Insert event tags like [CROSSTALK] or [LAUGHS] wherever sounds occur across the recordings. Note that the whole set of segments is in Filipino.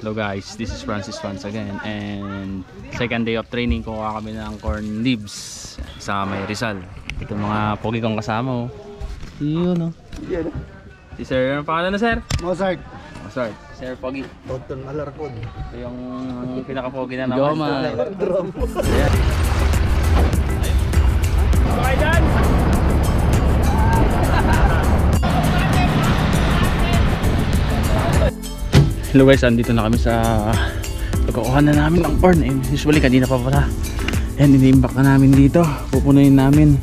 Hello guys, this is Francis once again and second day of training kuha kami ng corn leaves sa may Rizal. Ito mga pogi kong kasama oh. Yun oh. Yan. Si Sir, ano pangalan na Sir? Mozart. Sorry. Sir Pogi. Tonton Alarcon. Ito yung pinaka-pogi na naman. Goma. Drum. Hello guys, andito na kami sa pagkukuha na namin ng corn. Eh, usually kanina pa pala. Yan, iniimbak na namin dito. Pupunuin namin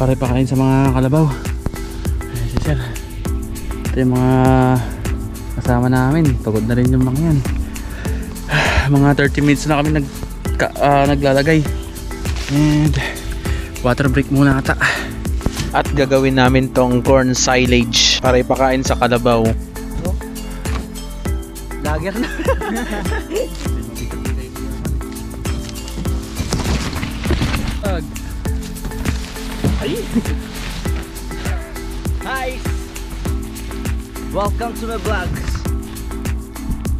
para ipakain sa mga kalabaw. Si Sir. Ito yung mga kasama namin. Pagod na rin yung mga yan. [SIGHS] Mga 30 minutes na kami nag, ah, naglalagay. And water break muna ata. At gagawin namin tong corn silage para ipakain sa kalabaw. Lager [LAUGHS] na. Hi! Welcome to my vlogs.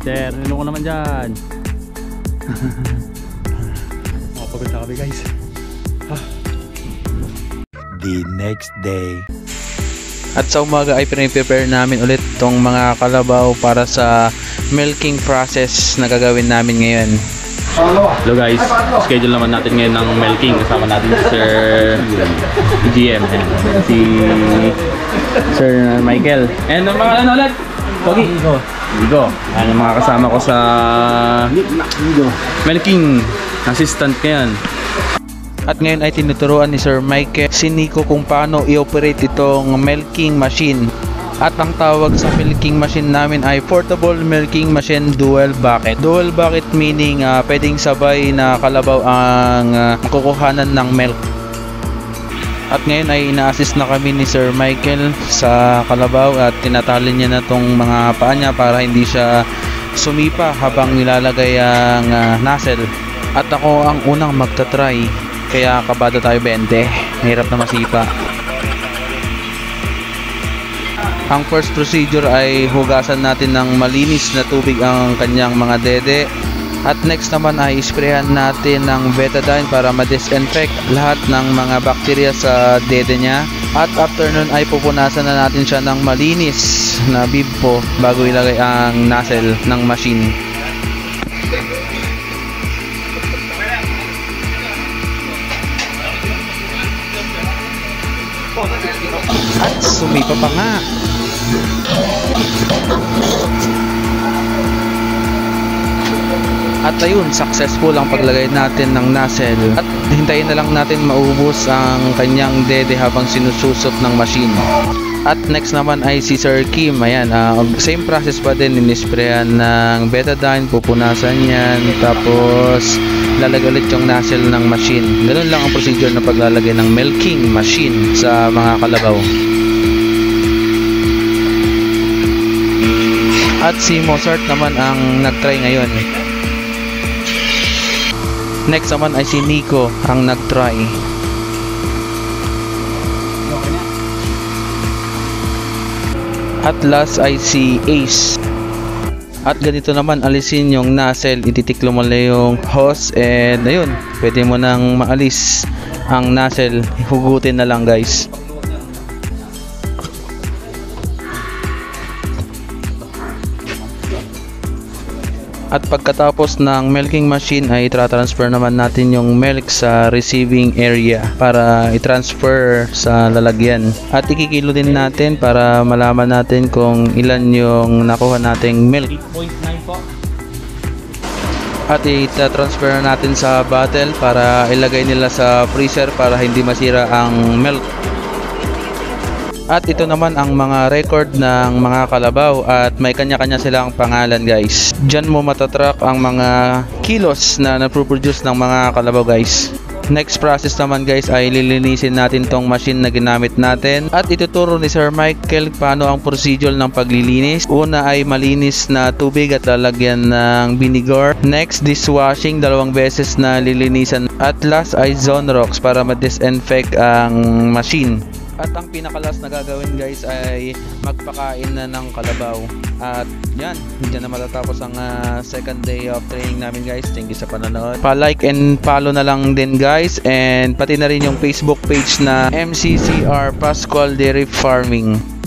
Sir, nilong ko naman dyan. [LAUGHS] Makapagod na kami guys. the next day. At sa umaga ay pinipprepare namin ulit tong mga kalabaw para sa milking process na gagawin namin ngayon. Hello guys, schedule naman natin ngayon ng milking. Kasama natin si Sir GM. Ayan, si Sir Michael. And ang pangalan ulit? Pogi. Igo. Igo. Ayan ang mga kasama ko sa milking assistant ngayon. At ngayon ay tinuturuan ni Sir Mike si Nico kung paano i-operate itong milking machine. At ang tawag sa milking machine namin ay portable milking machine dual bucket. Dual bucket meaning ah, pwedeng sabay na kalabaw ang ah, kukuhanan ng milk. At ngayon ay ina-assist na kami ni Sir Michael sa kalabaw at tinatali niya na tong mga paa niya para hindi siya sumipa habang nilalagay ang ah, nozzle. At ako ang unang magta-try kaya kabado tayo 20. Hirap na masipa. Ang first procedure ay hugasan natin ng malinis na tubig ang kanyang mga dede. At next naman ay isprayan natin ng betadine para ma-disinfect lahat ng mga bakterya sa dede niya. At after nun ay pupunasan na natin siya ng malinis na bibpo bago ilagay ang nozzle ng machine. Sumipa pa nga. At ayun, successful ang paglagay natin ng nozzle. At hintayin na lang natin maubos ang kanyang dede habang sinususot ng machine. At next naman ay si Sir Kim. Ayan, ah, same process pa din. Inisprayan ng betadine, pupunasan yan. Tapos lalagay ulit yung nozzle ng machine. Ganun lang ang procedure na paglalagay ng milking machine sa mga kalabaw. At si Mozart naman ang nagtry ngayon. Next naman ay si Nico ang nagtry. At last ay si Ace. At ganito naman alisin yung nozzle, ititiklo mo lang yung hose and ayun, pwede mo nang maalis ang nozzle, hugutin na lang guys. At pagkatapos ng milking machine ay tra-transfer naman natin yung milk sa receiving area para i-transfer sa lalagyan. At ikikilo din natin para malaman natin kung ilan yung nakuha nating milk. 8.9 po. At i-transfer na natin sa bottle para ilagay nila sa freezer para hindi masira ang milk. At ito naman ang mga record ng mga kalabaw at may kanya-kanya silang pangalan guys. Diyan mo matatrack ang mga kilos na naproproduce ng mga kalabaw guys. Next process naman guys ay lilinisin natin tong machine na ginamit natin at ituturo ni Sir Michael paano ang procedure ng paglilinis. Una ay malinis na tubig at lalagyan ng vinegar. Next dishwashing dalawang beses na lilinisan at last ay zone rocks para ma-disinfect ang machine. At ang pinakalas na gagawin guys ay magpakain na ng kalabaw. At yan, dyan na matatapos ang ah, second day of training namin guys. Thank you sa panonood. Pa-like and follow na lang din guys. And pati na rin yung Facebook page na MCCR Pascual Dairy Farming.